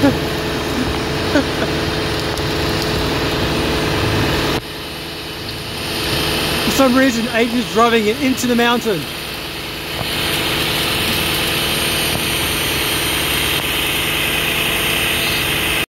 For some reason, Aiden's driving it into the mountain.